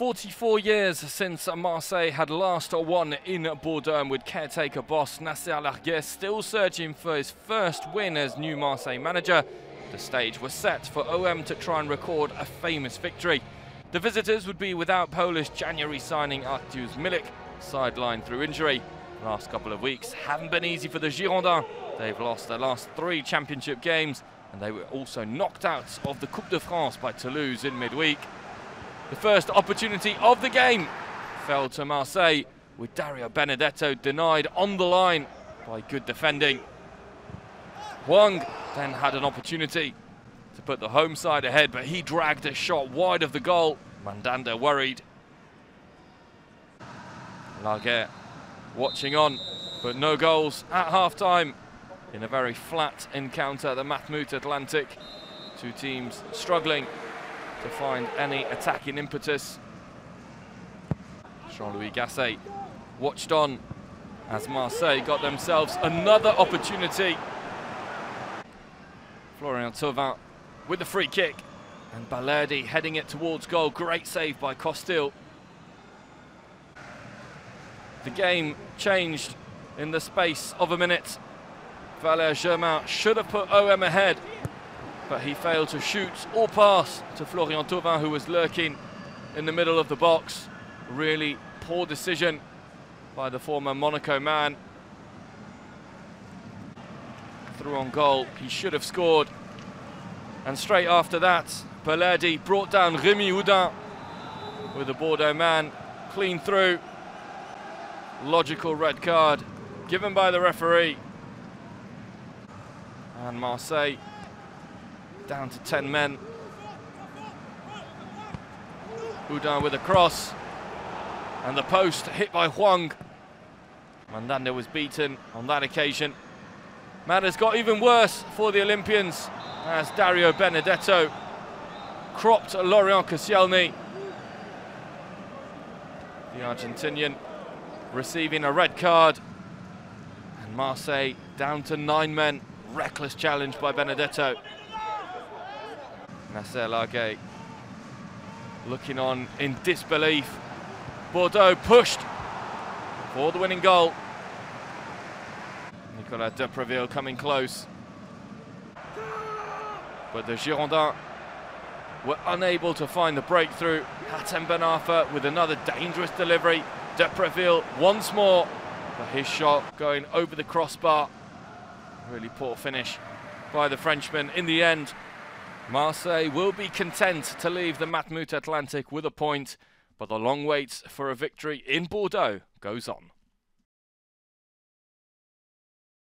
44 years since Marseille had last won in Bordeaux with caretaker boss Nasser Larguet still searching for his first win as new Marseille manager. The stage was set for OM to try and record a famous victory. The visitors would be without Polish January signing Artur Milik, sidelined through injury. The Last couple of weeks haven't been easy for the Girondins. They've lost their last three championship games and they were also knocked out of the Coupe de France by Toulouse in midweek. The first opportunity of the game fell to Marseille with Dario Benedetto denied on the line by good defending. Hwang then had an opportunity to put the home side ahead, but he dragged a shot wide of the goal. Mandanda worried. Larguet watching on, but no goals at half-time in a very flat encounter, the Matmut Atlantique. Two teams struggling to find any attacking impetus. Jean-Louis Gasset watched on as Marseille got themselves another opportunity. Florian Thauvin with the free kick and Balerdi heading it towards goal. Great save by Costil. The game changed in the space of a minute. Valère Germain should have put OM ahead but he failed to shoot or pass to Florian Thauvin, who was lurking in the middle of the box. Really poor decision by the former Monaco man. Through on goal, he should have scored. And straight after that, Balerdi brought down Rémi Oudin with the Bordeaux man clean through. Logical red card given by the referee. And Marseille down to 10 men. Oudin with a cross. And the post hit by Hwang. Mandanda was beaten on that occasion. Matters got even worse for the Olympians as Dario Benedetto cropped Laurent Koscielny. The Argentinian receiving a red card. And Marseille down to nine men. Reckless challenge by Benedetto. Nasser Larguet looking on in disbelief. Bordeaux pushed for the winning goal. Nicolas de Préville coming close. But the Girondins were unable to find the breakthrough. Hatem Ben Arfa with another dangerous delivery. De Préville once more for his shot going over the crossbar. Really poor finish by the Frenchman in the end. Marseille will be content to leave the Matmut Atlantique with a point, but the long wait for a victory in Bordeaux goes on.